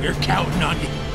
We're counting on you.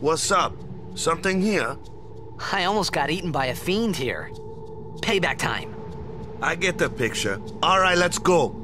What's up? Something here? I almost got eaten by a fiend here. Payback time. I get the picture. All right, let's go.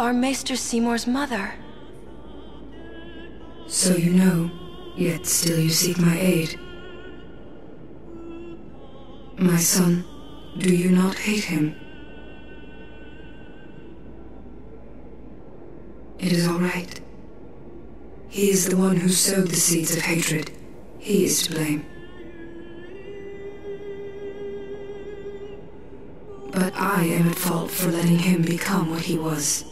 are Maester Seymour's mother. So you know, yet still you seek my aid. My son, do you not hate him? It is all right. He is the one who sowed the seeds of hatred. He is to blame. But I am at fault for letting him become what he was.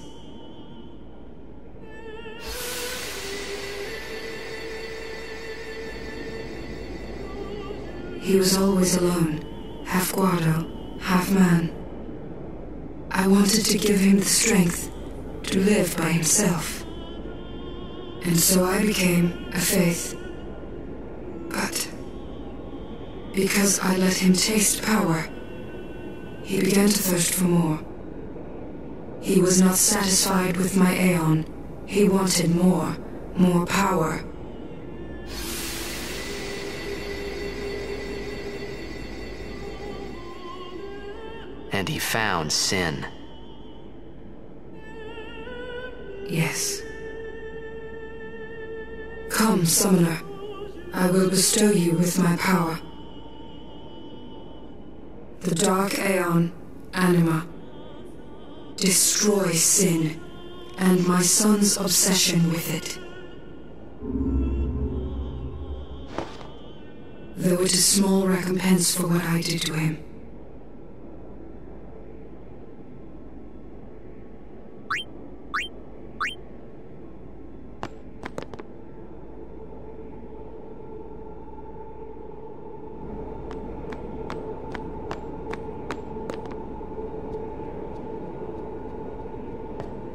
He was always alone, half Guado, half man. I wanted to give him the strength to live by himself. And so I became a fayth. But because I let him taste power, he began to thirst for more. He was not satisfied with my Aeon. He wanted more, more power. And he found sin. Yes. Come, summoner. I will bestow you with my power. The Dark Aeon, Anima. Destroy sin, and my son's obsession with it. Though it is small recompense for what I did to him.